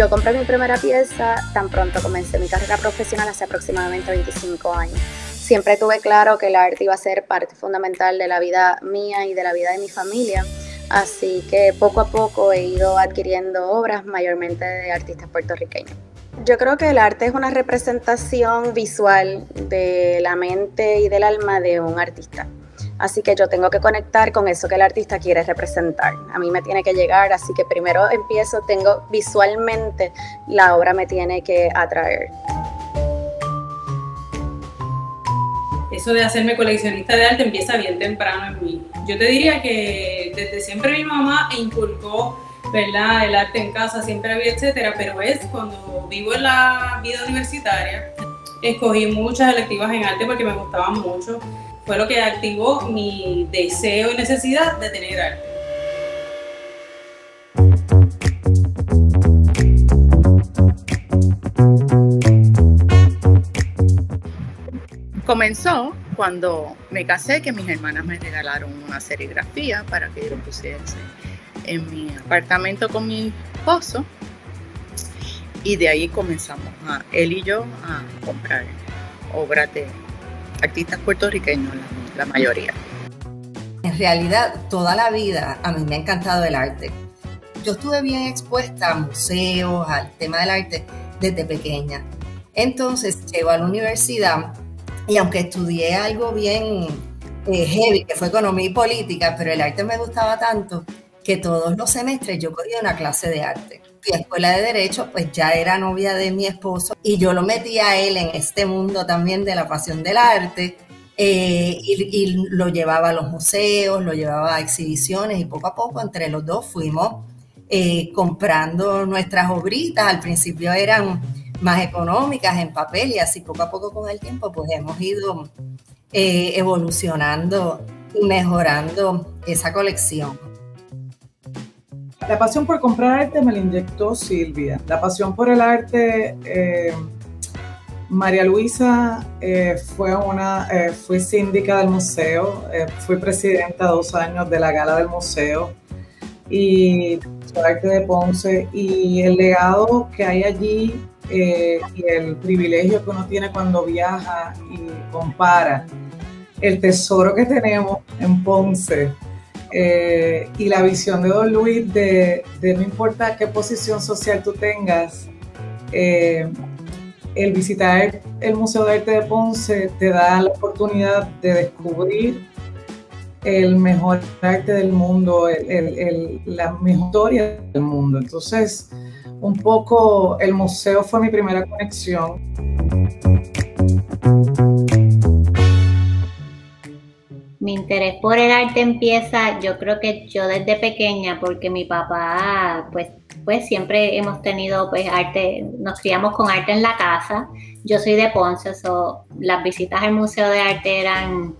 Yo compré mi primera pieza tan pronto comencé mi carrera profesional hace aproximadamente 25 años. Siempre tuve claro que el arte iba a ser parte fundamental de la vida mía y de la vida de mi familia, así que poco a poco he ido adquiriendo obras mayormente de artistas puertorriqueños. Yo creo que el arte es una representación visual de la mente y del alma de un artista. Así que yo tengo que conectar con eso que el artista quiere representar. A mí me tiene que llegar, así que primero empiezo, tengo visualmente, la obra me tiene que atraer. Eso de hacerme coleccionista de arte empieza bien temprano en mí. Yo te diría que desde siempre mi mamá inculcó ¿verdad? el arte en casa, siempre había etcétera, pero es cuando vivo en la vida universitaria, escogí muchas electivas en arte porque me gustaban mucho fue lo que activó mi deseo y necesidad de tener arte. Comenzó cuando me casé, que mis hermanas me regalaron una serigrafía para que yo pusiese en mi apartamento con mi esposo. Y de ahí comenzamos, a, él y yo, a comprar obras de artistas puertorriqueños, la, mayoría. En realidad, toda la vida a mí me ha encantado el arte. Yo estuve bien expuesta a museos, al tema del arte desde pequeña. Entonces llego a la universidad y aunque estudié algo bien eh, heavy, que fue economía y política, pero el arte me gustaba tanto que todos los semestres yo cogía una clase de arte. Fui a escuela de derecho, pues ya era novia de mi esposo y yo lo metí a él en este mundo también de la pasión del arte. Eh, y, lo llevaba a los museos, lo llevaba a exhibiciones y poco a poco entre los dos fuimos eh, comprando nuestras obritas. Al principio eran más económicas en papel y así poco a poco con el tiempo pues hemos ido eh, evolucionando y mejorando esa colección. La pasión por comprar arte me la inyectó Silvia. La pasión por el arte, eh, María Luisa eh, fue una, eh, fui síndica del museo, fui presidenta dos años de la gala del museo y arte de Ponce y el legado que hay allí y el privilegio que uno tiene cuando viaja y compara el tesoro que tenemos en Ponce eh, y la visión de Don Luis de, no importa qué posición social tú tengas, eh, el visitar el Museo de Arte de Ponce te da la oportunidad de descubrir el mejor arte del mundo, la mejor historia del mundo. Entonces, un poco el museo fue mi primera conexión. Mi interés por el arte empieza, yo creo que yo desde pequeña, porque mi papá, pues, pues siempre hemos tenido pues arte, nos criamos con arte en la casa. Yo soy de Ponce, so, las visitas al Museo de Arte eran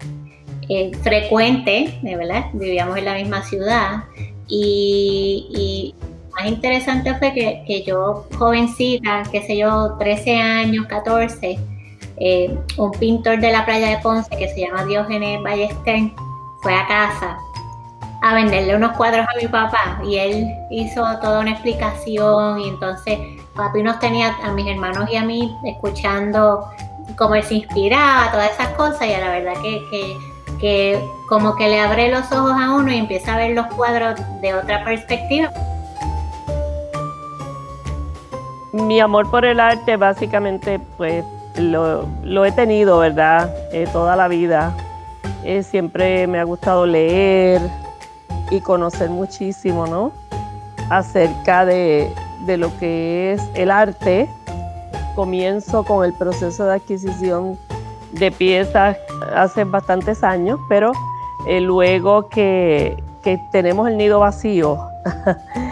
eh, frecuentes, ¿verdad? Vivíamos en la misma ciudad y, y más interesante fue que, que yo, jovencita, qué sé yo, 13 años, 14, eh, un pintor de la playa de Ponce que se llama Diógenes Ballester fue a casa a venderle unos cuadros a mi papá y él hizo toda una explicación y entonces papi nos tenía a mis hermanos y a mí escuchando cómo él se inspiraba, todas esas cosas y a la verdad que, que como que le abre los ojos a uno y empieza a ver los cuadros de otra perspectiva. Mi amor por el arte básicamente pues lo, he tenido, ¿verdad? Eh, toda la vida. Eh, siempre me ha gustado leer y conocer muchísimo, ¿no? Acerca de, lo que es el arte. Comienzo con el proceso de adquisición de piezas hace bastantes años, pero eh, luego que, que tenemos el nido vacío,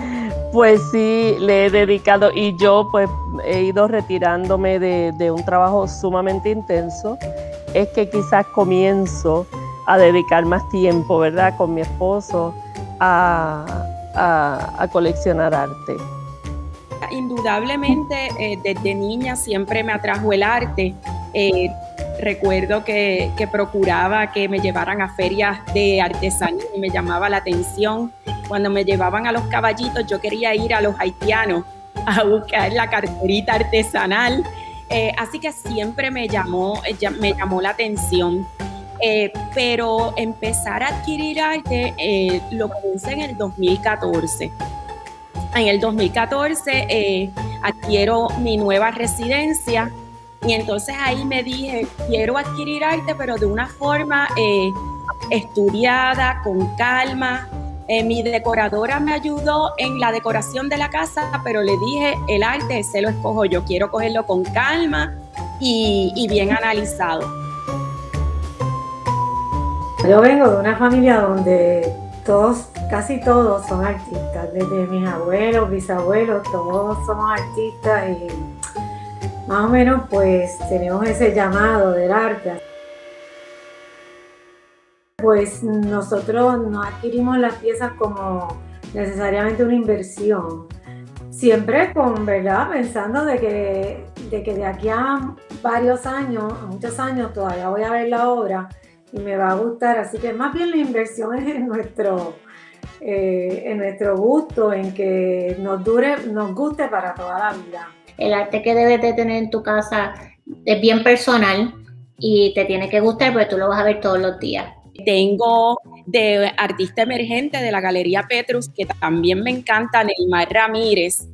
Pues sí, le he dedicado y yo pues he ido retirándome de, un trabajo sumamente intenso. Es que quizás comienzo a dedicar más tiempo, ¿verdad? Con mi esposo a, coleccionar arte. Indudablemente, eh, desde niña siempre me atrajo el arte. Eh, recuerdo que, que, procuraba que me llevaran a ferias de artesanía y me llamaba la atención cuando me llevaban a los caballitos, yo quería ir a los haitianos a buscar la carterita artesanal. Eh, así que siempre me llamó, eh, me llamó la atención. Eh, pero empezar a adquirir arte lo comencé en el 2014. En el 2014 adquiero mi nueva residencia y entonces ahí me dije, quiero adquirir arte, pero de una forma estudiada, con calma, eh, mi decoradora me ayudó en la decoración de la casa, pero le dije, el arte se lo escojo yo, quiero cogerlo con calma y, bien analizado. Yo vengo de una familia donde todos, casi todos son artistas, desde mis abuelos, bisabuelos, todos somos artistas y más o menos pues tenemos ese llamado del arte pues nosotros no adquirimos las piezas como necesariamente una inversión. Siempre con, ¿verdad? Pensando de que, de que de aquí a varios años, a muchos años, todavía voy a ver la obra y me va a gustar. Así que más bien la inversión es en nuestro, eh, en nuestro gusto, en que nos dure, nos guste para toda la vida. El arte que debes de tener en tu casa es bien personal y te tiene que gustar porque tú lo vas a ver todos los días. Tengo de artista emergente de la Galería Petrus, que también me encanta, Neymar Ramírez.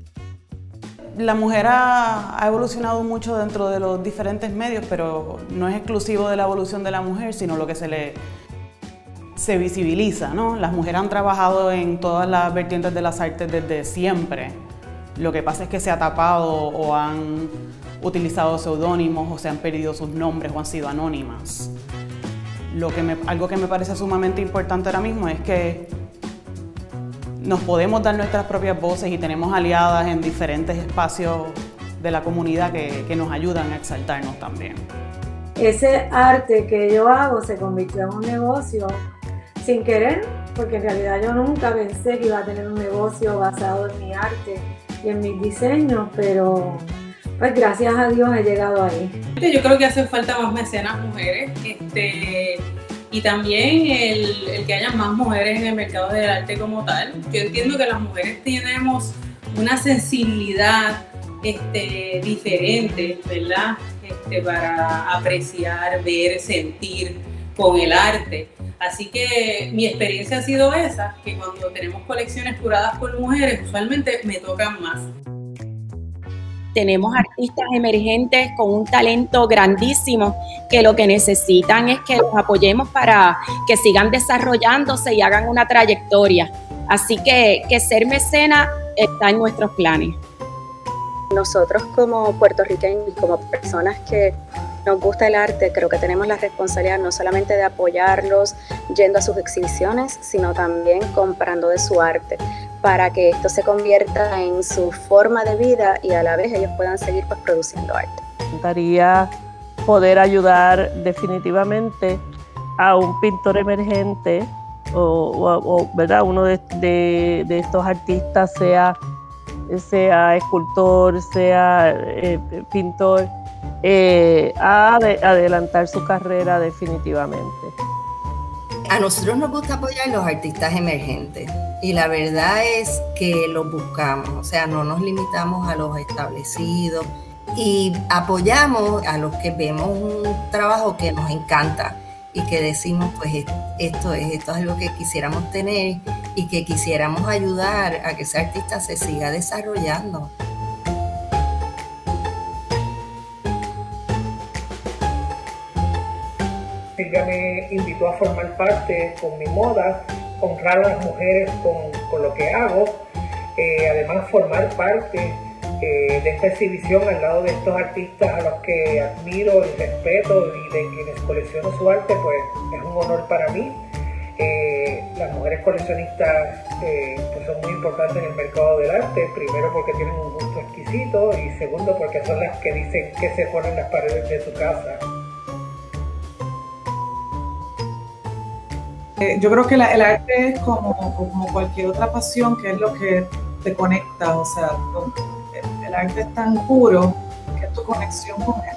La mujer ha, evolucionado mucho dentro de los diferentes medios, pero no es exclusivo de la evolución de la mujer, sino lo que se le se visibiliza, ¿no? Las mujeres han trabajado en todas las vertientes de las artes desde siempre. Lo que pasa es que se ha tapado o han utilizado seudónimos o se han perdido sus nombres o han sido anónimas. Lo que algo que me parece sumamente importante ahora mismo es que nos podemos dar nuestras propias voces y tenemos aliadas en diferentes espacios de la comunidad que, que nos ayudan a exaltarnos también. Ese arte que yo hago se convirtió en un negocio sin querer, porque en realidad yo nunca pensé que iba a tener un negocio basado en mi arte y en mis diseños, pero pues gracias a Dios he llegado ahí. Yo creo que hacen falta más mecenas mujeres este, y también el, que haya más mujeres en el mercado del arte como tal. Yo entiendo que las mujeres tenemos una sensibilidad este, diferente, ¿verdad? Este, para apreciar, ver, sentir con el arte. Así que mi experiencia ha sido esa, que cuando tenemos colecciones curadas por mujeres, usualmente me tocan más tenemos artistas emergentes con un talento grandísimo que lo que necesitan es que los apoyemos para que sigan desarrollándose y hagan una trayectoria. Así que, ser mecena está en nuestros planes. Nosotros como puertorriqueños, como personas que nos gusta el arte, creo que tenemos la responsabilidad no solamente de apoyarlos yendo a sus exhibiciones, sino también comprando de su arte para que esto se convierta en su forma de vida y a la vez ellos puedan seguir pues, produciendo arte. Me gustaría poder ayudar definitivamente a un pintor emergente o, ¿verdad? uno de, estos artistas, sea, sea escultor, sea eh, pintor, eh, a adelantar su carrera definitivamente. A nosotros nos gusta apoyar a los artistas emergentes y la verdad es que los buscamos, o sea, no nos limitamos a los establecidos y apoyamos a los que vemos un trabajo que nos encanta y que decimos, pues esto es, esto es algo que quisiéramos tener y que quisiéramos ayudar a que ese artista se siga desarrollando. Silvia me invitó a formar parte con mi moda honrar a las mujeres con, lo que hago, eh, además formar parte eh, de esta exhibición al lado de estos artistas a los que admiro y respeto y de quienes colecciono su arte, pues es un honor para mí. Eh, las mujeres coleccionistas pues son muy importantes en el mercado del arte, primero porque tienen un gusto exquisito y segundo porque son las que dicen que se ponen las paredes de su casa. Eh, yo creo que el arte es como, como cualquier otra pasión, que es lo que te conecta, o sea, el, arte es tan puro que es tu conexión con él.